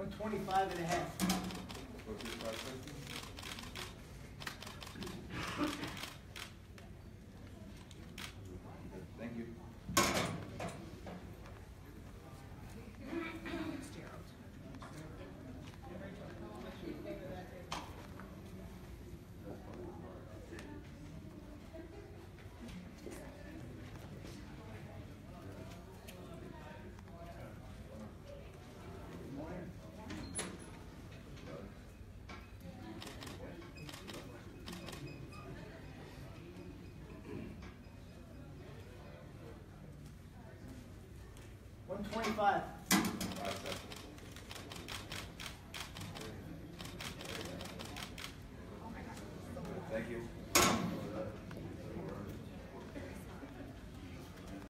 One twenty-five and a half. 125.